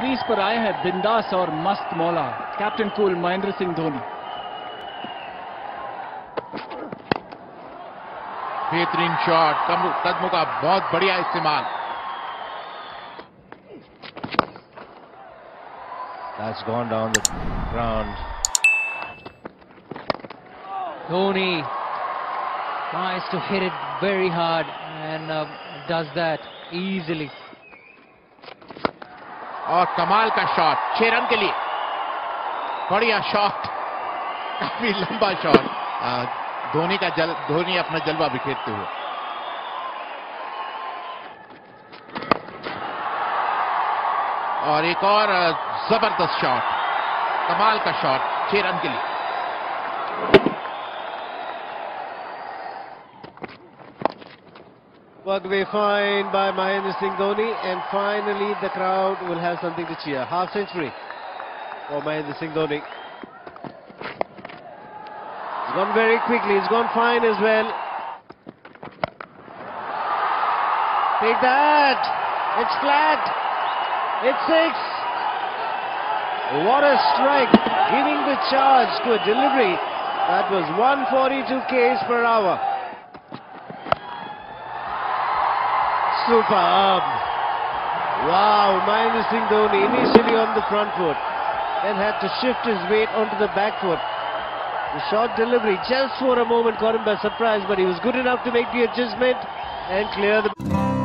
Crease पर आए हैं बिंदास और मस्त मौला कैप्टन कूल महेंद्र सिंह धोनी बेहतरीन शॉट कदमों का बहुत बढ़िया इस्तेमाल That's gone down the ground. Dhoni tries to hit it very hard and uh, does that easily. और कमाल का शॉट छह रन के लिए। बढ़िया शॉट काफ़ी लंबा शॉट धोनी का जल, धोनी अपना जलवा बिखेरते हुए। और एक और ज़बरदस्त शॉट कमाल का शॉट छह रन के लिए। Away fine by Mahendra Singh Dhoni and finally the crowd will have something to cheer. Half century for Mahendra Singh Dhoni. He's gone very quickly, he's gone fine as well. Take that! It's flat! It's six! What a strike! Giving the charge to a delivery. That was 142 k's per hour. Superb! Um, wow, Mahendra Singh Dhoni initially on the front foot, then had to shift his weight onto the back foot. The short delivery just for a moment caught him by surprise, but he was good enough to make the adjustment and clear the...